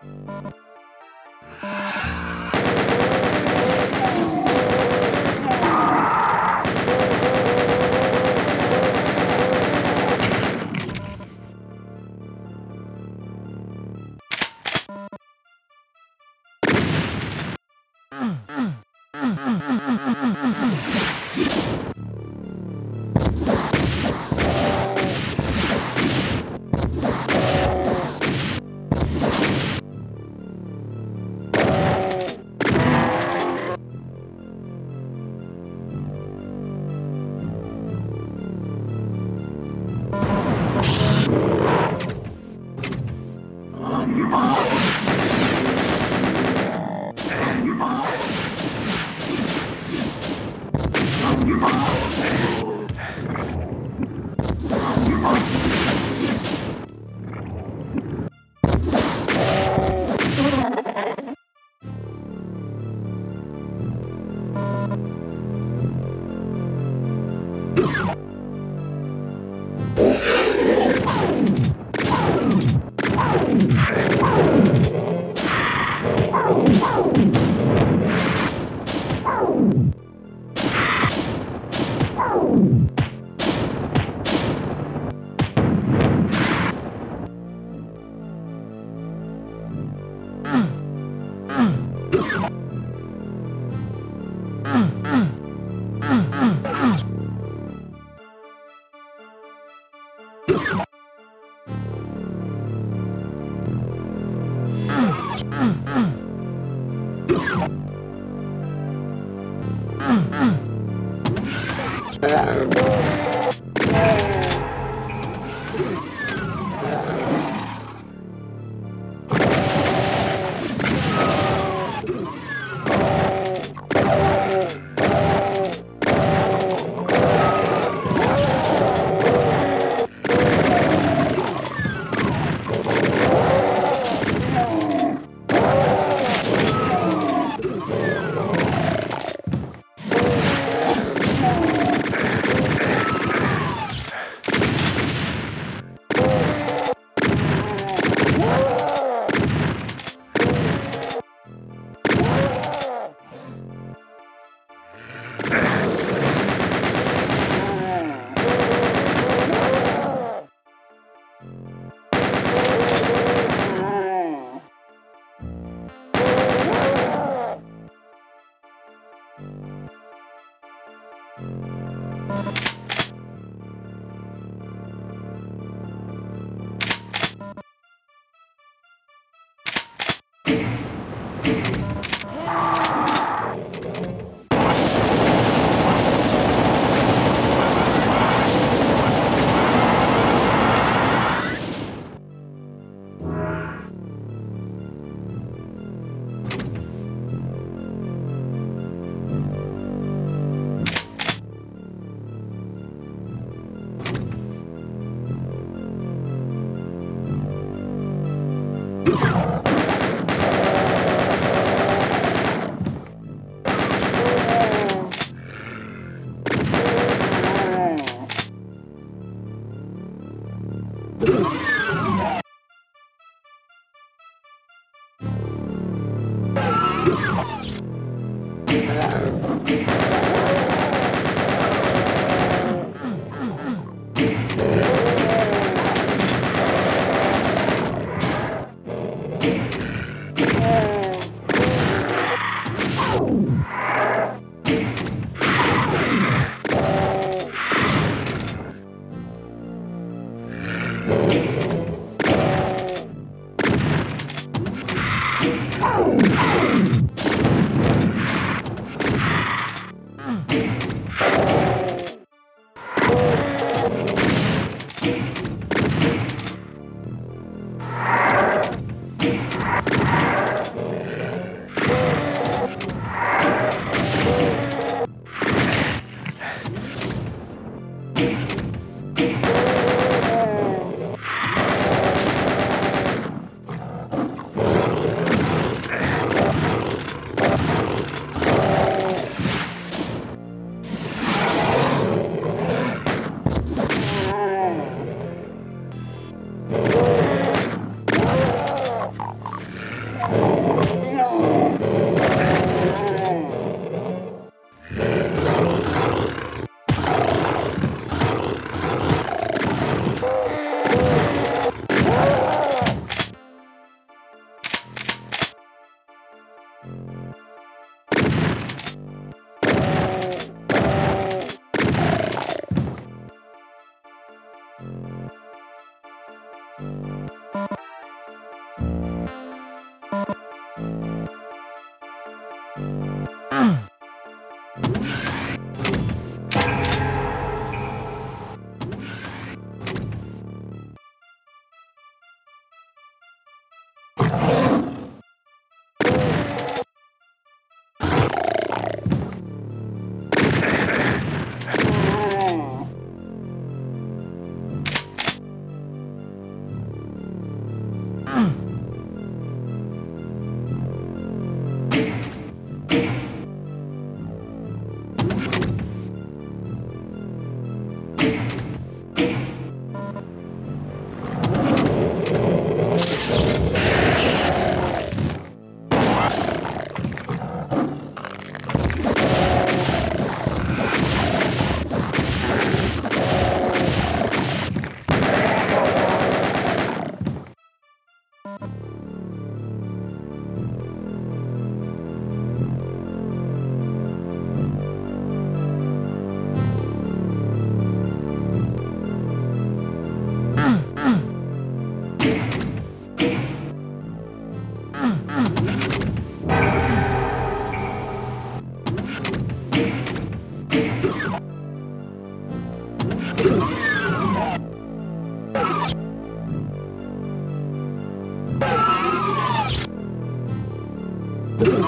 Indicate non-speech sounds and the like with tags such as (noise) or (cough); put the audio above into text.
Mm-hmm. Oh, Obrigado. Ugh! (laughs) Oh!